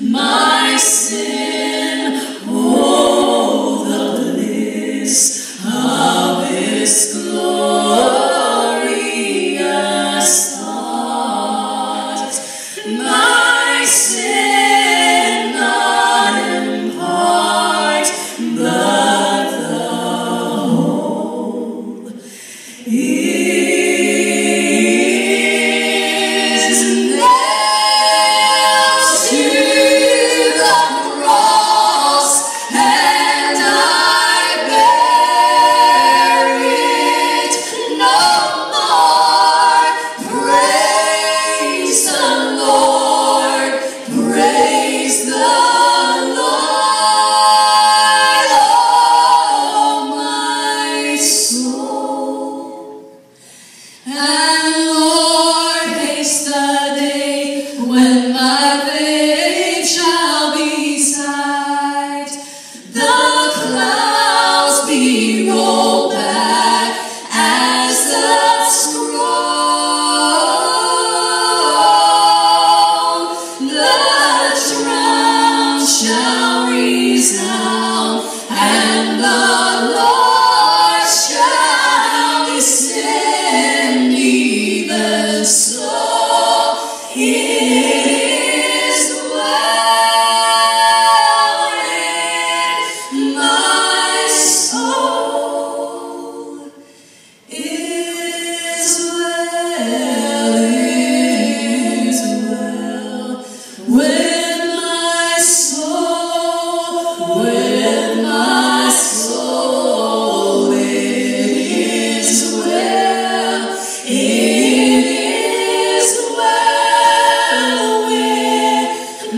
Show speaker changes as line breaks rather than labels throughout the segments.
my sin. And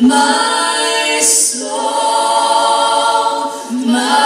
my soul, my